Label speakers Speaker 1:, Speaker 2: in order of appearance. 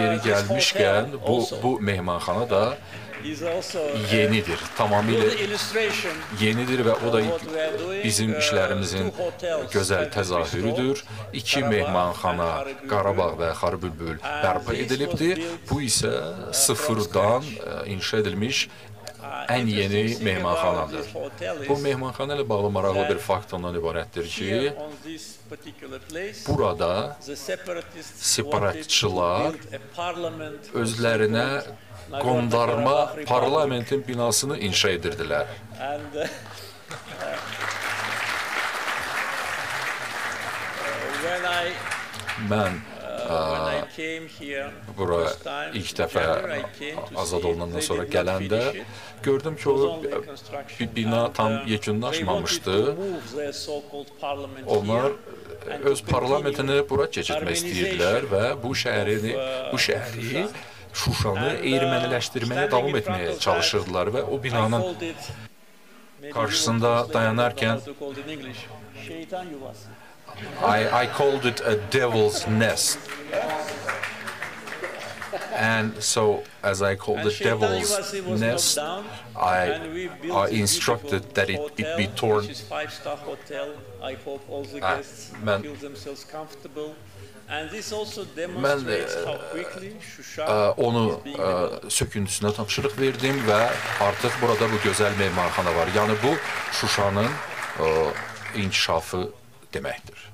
Speaker 1: Yeri gəlmişkən, bu, bu mehmanxana da yenidir, tamamilə yenidir və o da bizim işlərimizin gözəl təzahürüdür. İki mehmanxana Qarabağ və Xarbülbül bərpa edilibdir. Bu isə sıfırdan uh, inşa edilmiş ən yeni mehmanxanadır. Bu mehmanxana ilə bağlı maraqlı bir fakt ondan ibarətdir ki, burada separatçılar özlərinə qondarma parlamentin binasını inşa edirdilər. Mən
Speaker 2: uh, when I came here
Speaker 1: bura
Speaker 2: first time
Speaker 1: ilk
Speaker 2: to
Speaker 1: azad
Speaker 2: They
Speaker 1: sonra
Speaker 2: it.
Speaker 1: gördüm ki, o
Speaker 2: construction.
Speaker 1: bir bina tam
Speaker 2: uh, parliament
Speaker 1: Onlar
Speaker 2: and
Speaker 1: öz parlamentini bura keçirtmək istəyirdilər və bu şəhərini, bu şəhəri Şuşanı erməniləşdirməyə davam etməyə çalışırdılar və o binanın qarşısında dayanarkən-.
Speaker 2: Şeytan yuvası.
Speaker 1: I, I called it a devil's nest. And so, as I called
Speaker 2: And
Speaker 1: the devil's nest. I,
Speaker 2: this
Speaker 1: instructed that it, it be torn.
Speaker 2: Which is five-star hotel. I hope all the
Speaker 1: Ah, ben-
Speaker 2: feel themselves comfortable. And this also
Speaker 1: Ben de, Ə, onu
Speaker 2: developed.
Speaker 1: söküntüsünə tapşırıq verdim və artıq burada bu gözəl mehmanxana var. Yəni bu Şuşanın ə, inkişafı ute med ettir